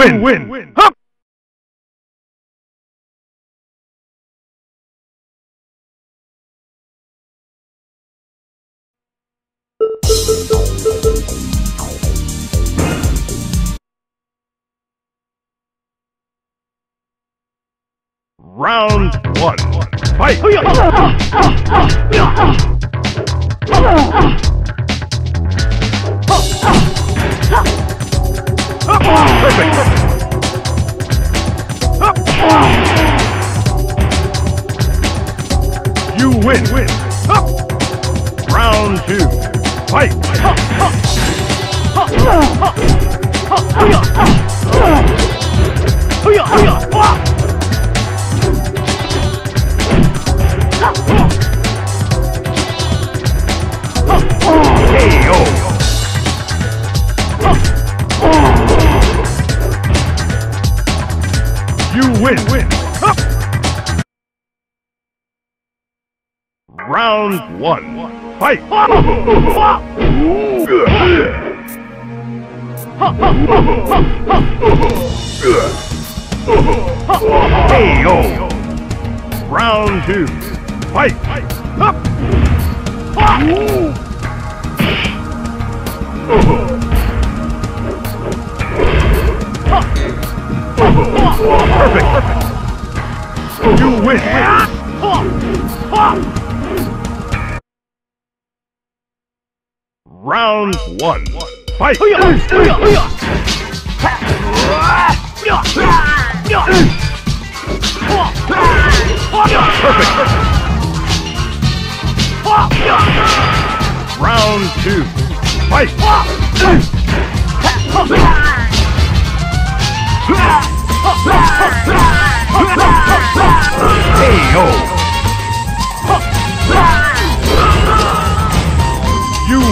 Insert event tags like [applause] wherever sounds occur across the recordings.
You win. win. Hup. Round one. Fight. Perfect. 哈哈哈哈哈哈 Round one. Fight. KO. Round two. Fight. Perfect. You win. Round one. Fight. Perfect. Round two. Fight. KO.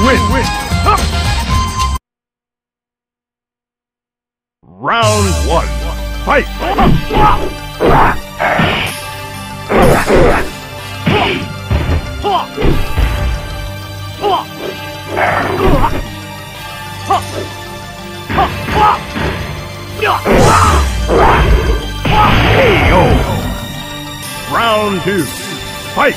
Win. win. Round one. Fight. KO. Round two. Fight.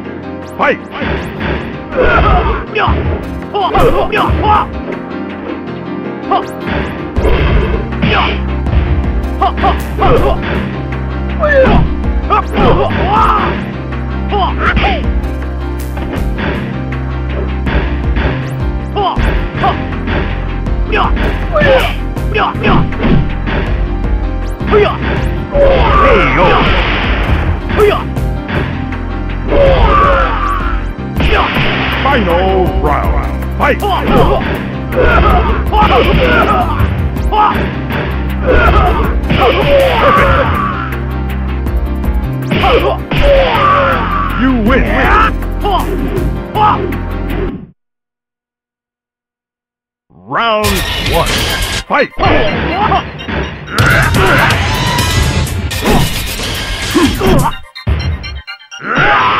Fight. Final round. Fight. You win. Round one. Fight.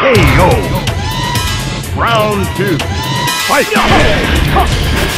KO. Round two. Fight.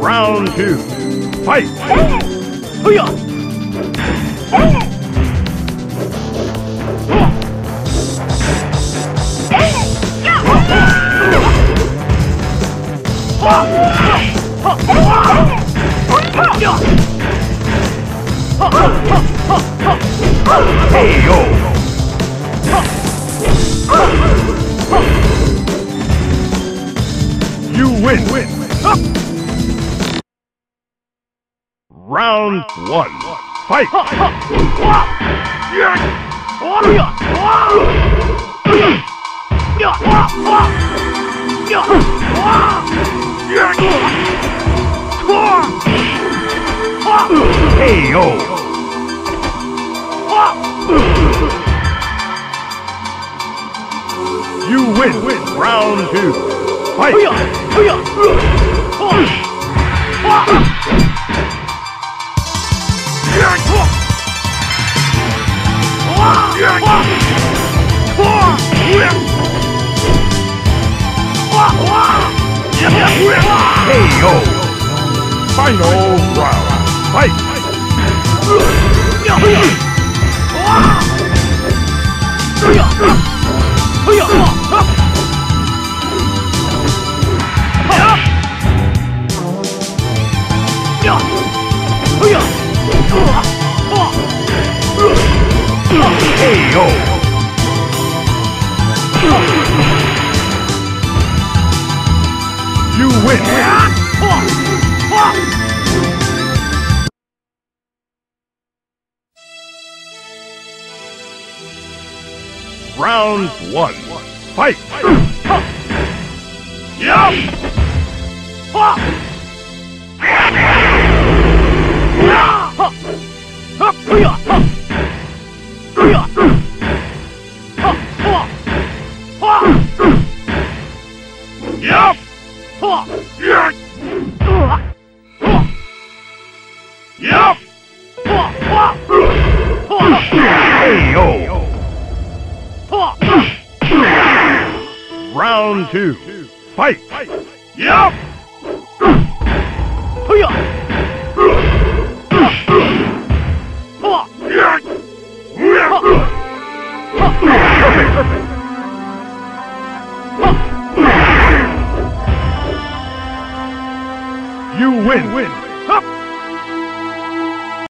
Round two. Fight! Hey You win! Round one. Fight! [laughs] yo! You win! Round two. Fight! Hey yo! Final round. Fight! Hey win! Round one. Fight! Hey two. Fight! Yup!